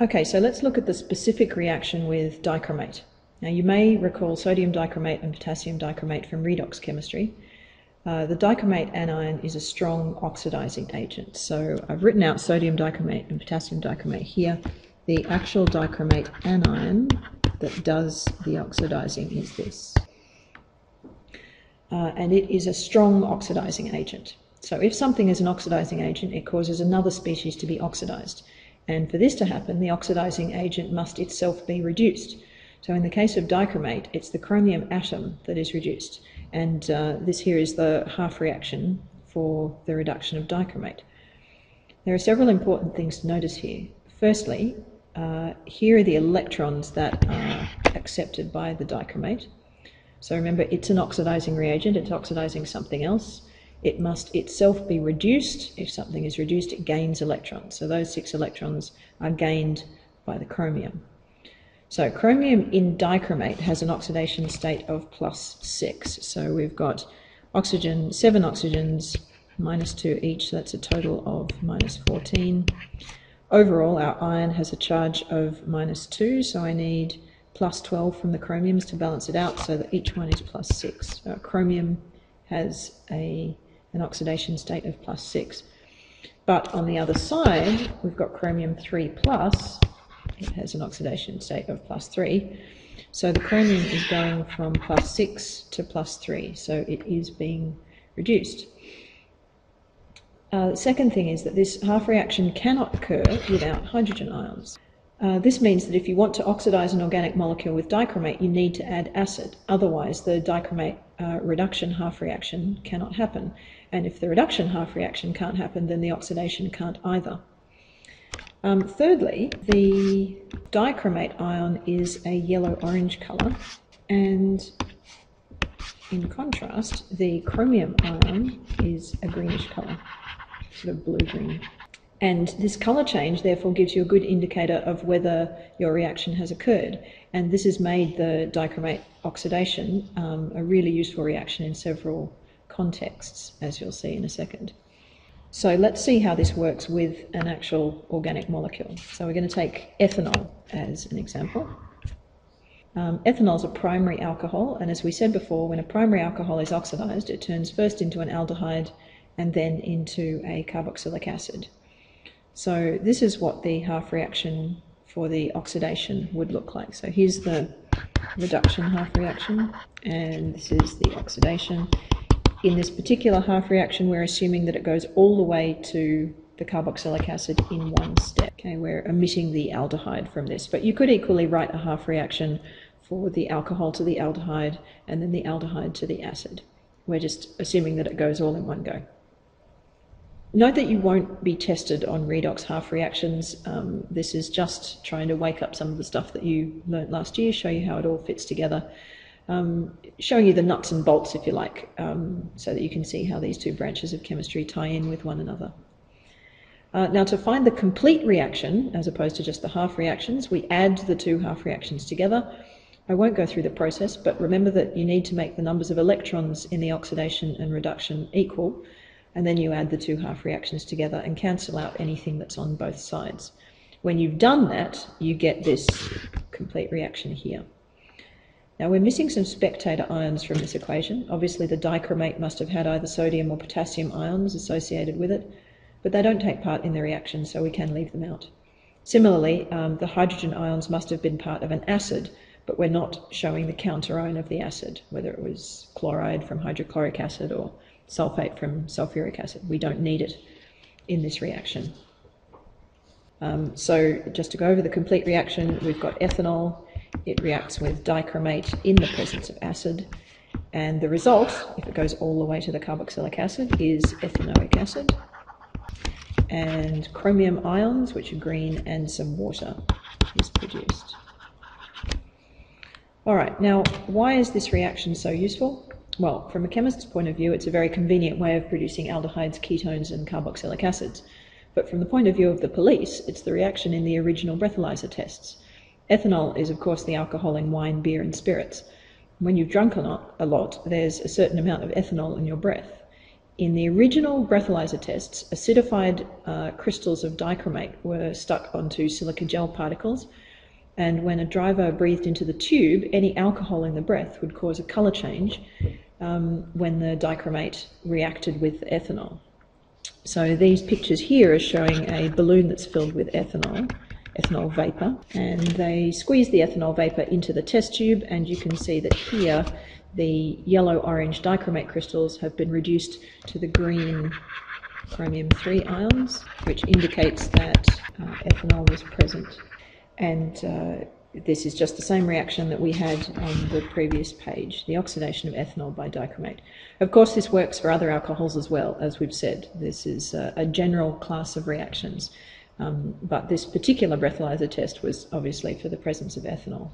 Okay, so let's look at the specific reaction with dichromate. Now you may recall sodium dichromate and potassium dichromate from redox chemistry. Uh, the dichromate anion is a strong oxidizing agent. So I've written out sodium dichromate and potassium dichromate here. The actual dichromate anion that does the oxidizing is this. Uh, and it is a strong oxidizing agent. So if something is an oxidizing agent, it causes another species to be oxidized. And for this to happen, the oxidizing agent must itself be reduced. So in the case of dichromate, it's the chromium atom that is reduced. And uh, this here is the half reaction for the reduction of dichromate. There are several important things to notice here. Firstly, uh, here are the electrons that are accepted by the dichromate. So remember, it's an oxidizing reagent, it's oxidizing something else. It must itself be reduced. If something is reduced, it gains electrons. So those six electrons are gained by the chromium. So chromium in dichromate has an oxidation state of plus 6. So we've got oxygen, 7 oxygens, minus 2 each, so that's a total of minus 14. Overall, our ion has a charge of minus 2, so I need plus 12 from the chromiums to balance it out, so that each one is plus 6. Uh, chromium has a, an oxidation state of plus 6. But on the other side, we've got chromium 3 plus, it has an oxidation state of plus 3. So the chromium is going from plus 6 to plus 3, so it is being reduced. Uh, the second thing is that this half reaction cannot occur without hydrogen ions. Uh, this means that if you want to oxidize an organic molecule with dichromate, you need to add acid. Otherwise, the dichromate uh, reduction half reaction cannot happen. And if the reduction half reaction can't happen, then the oxidation can't either. Um, thirdly, the dichromate ion is a yellow-orange colour, and in contrast, the chromium ion is a greenish colour, sort of blue-green. And this colour change therefore gives you a good indicator of whether your reaction has occurred. And this has made the dichromate oxidation um, a really useful reaction in several contexts, as you'll see in a second. So let's see how this works with an actual organic molecule. So we're going to take ethanol as an example. Um, ethanol is a primary alcohol, and as we said before, when a primary alcohol is oxidized, it turns first into an aldehyde and then into a carboxylic acid. So this is what the half reaction for the oxidation would look like. So here's the reduction half reaction, and this is the oxidation. In this particular half reaction, we're assuming that it goes all the way to the carboxylic acid in one step. Okay, we're omitting the aldehyde from this, but you could equally write a half reaction for the alcohol to the aldehyde and then the aldehyde to the acid. We're just assuming that it goes all in one go. Note that you won't be tested on redox half reactions. Um, this is just trying to wake up some of the stuff that you learnt last year, show you how it all fits together um, showing you the nuts and bolts, if you like, um, so that you can see how these two branches of chemistry tie in with one another. Uh, now, to find the complete reaction, as opposed to just the half reactions, we add the two half reactions together. I won't go through the process, but remember that you need to make the numbers of electrons in the oxidation and reduction equal, and then you add the two half reactions together and cancel out anything that's on both sides. When you've done that, you get this complete reaction here. Now we're missing some spectator ions from this equation. Obviously the dichromate must have had either sodium or potassium ions associated with it, but they don't take part in the reaction, so we can leave them out. Similarly, um, the hydrogen ions must have been part of an acid, but we're not showing the counter ion of the acid, whether it was chloride from hydrochloric acid or sulfate from sulfuric acid. We don't need it in this reaction. Um, so just to go over the complete reaction, we've got ethanol, it reacts with dichromate in the presence of acid, and the result, if it goes all the way to the carboxylic acid, is ethanoic acid, and chromium ions, which are green, and some water is produced. All right, now why is this reaction so useful? Well, from a chemist's point of view, it's a very convenient way of producing aldehydes, ketones, and carboxylic acids. But from the point of view of the police, it's the reaction in the original breathalyzer tests. Ethanol is, of course, the alcohol in wine, beer, and spirits. When you've drunk a lot, there's a certain amount of ethanol in your breath. In the original breathalyzer tests, acidified uh, crystals of dichromate were stuck onto silica gel particles, and when a driver breathed into the tube, any alcohol in the breath would cause a colour change um, when the dichromate reacted with ethanol. So these pictures here are showing a balloon that's filled with ethanol, ethanol vapor, and they squeeze the ethanol vapor into the test tube, and you can see that here the yellow-orange dichromate crystals have been reduced to the green chromium 3 ions, which indicates that uh, ethanol was present. And uh, this is just the same reaction that we had on the previous page, the oxidation of ethanol by dichromate. Of course, this works for other alcohols as well, as we've said. This is a, a general class of reactions. Um, but this particular breathalyzer test was obviously for the presence of ethanol.